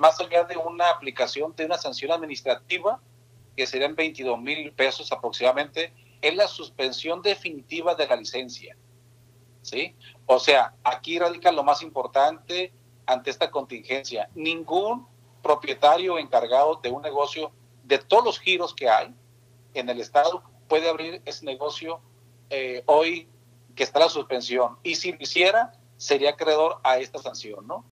más allá de una aplicación de una sanción administrativa, que serían 22 mil pesos aproximadamente, es la suspensión definitiva de la licencia. ¿Sí? O sea, aquí radica lo más importante ante esta contingencia. Ningún propietario encargado de un negocio, de todos los giros que hay en el Estado, puede abrir ese negocio eh, hoy que está la suspensión. Y si lo hiciera, sería acreedor a esta sanción, ¿no?